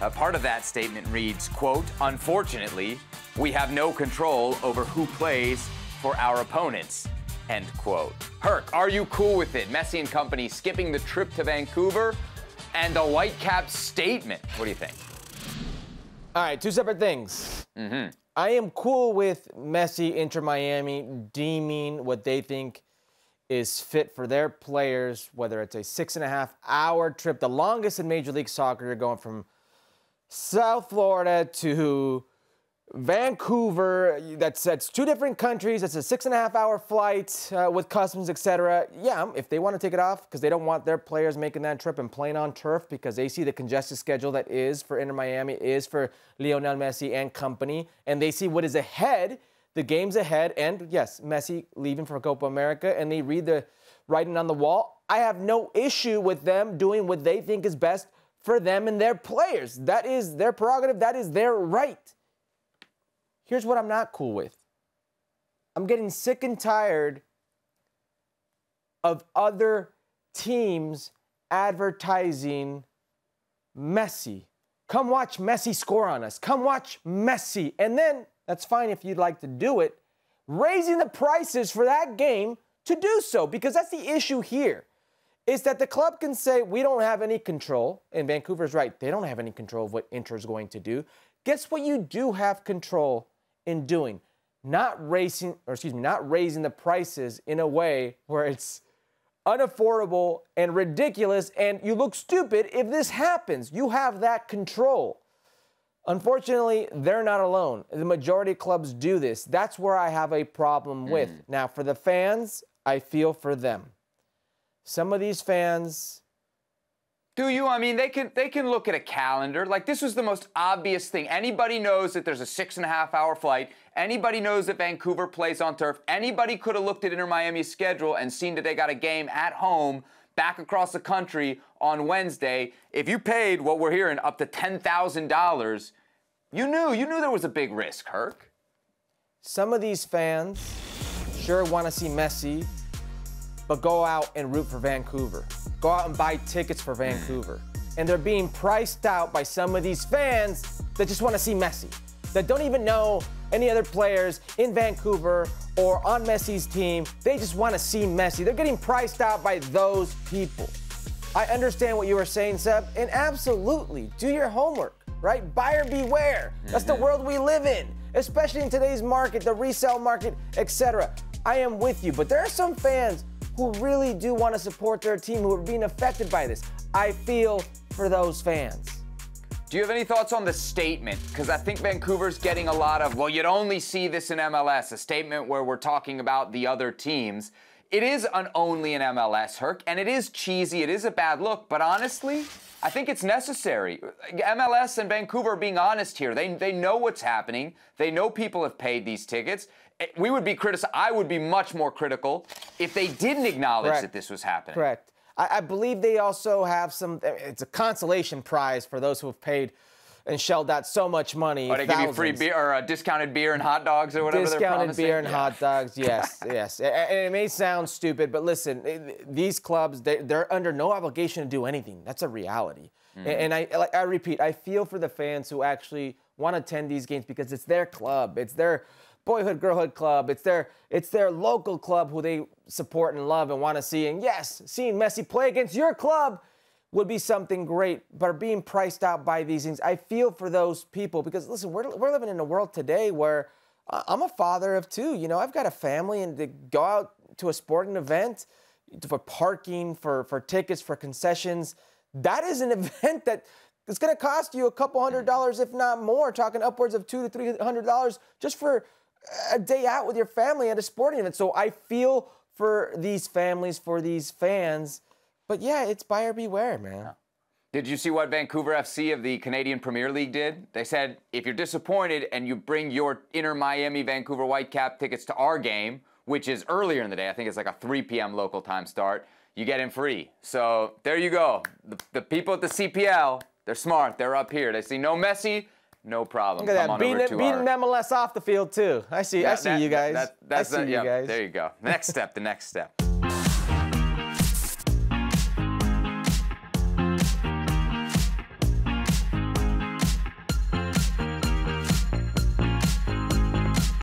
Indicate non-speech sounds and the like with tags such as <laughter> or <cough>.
Uh, part of that statement reads, quote, unfortunately, we have no control over who plays for our opponents, end quote. Herc, are you cool with it? Messi and company skipping the trip to Vancouver and the Whitecap statement. What do you think? All right, two separate things. Mm-hmm. I am cool with Messi, Inter Miami, deeming what they think is fit for their players, whether it's a six and a half hour trip, the longest in Major League Soccer. You're going from South Florida to Vancouver. That's that's two different countries. It's a six and a half hour flight uh, with customs, etc. Yeah, if they want to take it off because they don't want their players making that trip and playing on turf because they see the congested schedule that is for Inter Miami is for Lionel Messi and company, and they see what is ahead the game's ahead, and yes, Messi leaving for Copa America, and they read the writing on the wall. I have no issue with them doing what they think is best for them and their players. That is their prerogative, that is their right. Here's what I'm not cool with I'm getting sick and tired of other teams advertising Messi. Come watch Messi score on us. Come watch Messi. And then that's fine if you'd like to do it. Raising the prices for that game to do so, because that's the issue here. Is that the club can say, we don't have any control, and Vancouver's right, they don't have any control of what Inter is going to do. Guess what you do have control in doing? Not raising, or excuse me, not raising the prices in a way where it's unaffordable and ridiculous, and you look stupid if this happens. You have that control. Unfortunately, they're not alone. The majority of clubs do this. That's where I have a problem mm. with. Now, for the fans, I feel for them. Some of these fans. Do you? I mean, they can they can look at a calendar. Like this was the most obvious thing. Anybody knows that there's a six and a half hour flight. Anybody knows that Vancouver plays on turf. Anybody could have looked at Inter Miami's schedule and seen that they got a game at home back across the country on Wednesday. If you paid what we're hearing up to $10,000, you knew, you knew there was a big risk, Herc. Some of these fans sure want to see Messi, but go out and root for Vancouver. Go out and buy tickets for Vancouver. And they're being priced out by some of these fans that just want to see Messi, that don't even know any other players in Vancouver or on Messi's team. They just want to see Messi. They're getting priced out by those people. I understand what you were saying, Seb, and absolutely do your homework, right? Buyer beware. That's the mm-hmm. world we live in, especially in today's market, the resale market, etc. I am with you, but there are some fans who really do want to support their team who are being affected by this. I feel for those fans. Do you have any thoughts on the statement? Because I think Vancouver's getting a lot of, well, you'd only see this in MLS, a statement where we're talking about the other teams. It is an only in MLS, Herc, and it is cheesy. It is a bad look, but honestly, I think it's necessary. MLS and Vancouver are being honest here. They, they know what's happening. They know people have paid these tickets. Eh, we would be critical. I would be much more critical if they didn't acknowledge Correct. that this was happening. Correct. I, I believe they also have some. It's a consolation prize for those who have paid and shelled out so much money. Oh, they thousands. give you free beer or a discounted beer and hot dogs or whatever. Discounted beer and yeah. hot dogs. Yes, <laughs> yes. And it may sound stupid, but listen, these clubs they, are under no obligation to do anything. That's a reality. Mm. And I, like I repeat, I feel for the fans who actually want to attend these games because it's their club. It's their boyhood girlhood club. It's their it's their local club who they support and love and want to see. And yes, seeing Messi play against your club would be something great. But being priced out by these things, I feel for those people because listen, we're we're living in a world today where I'm a father of two. You know, I've got a family, and to go out to a sporting event for parking, for for tickets, for concessions, that is an <laughs> event that it's going to cost you a couple hundred dollars, if not more, talking upwards of two to three hundred dollars just for a day out with your family at a sporting event. So I feel for these families, for these fans. But yeah, it's buyer beware, man. Did you see what Vancouver FC of the Canadian Premier League did? They said if you're disappointed and you bring your Inter Miami Vancouver Whitecap tickets to our game, which is earlier in the day, I think it's like a 3 p.m. local time start, you get in free. So there you go. The, the people at the CPL, they're smart. They're up here. They see no Messi, no problem. Look at that, beating, beating our... MLS off the field too. I see, I see that, you guys. That, that's I see the, you guys. There you go. Next step, the next step.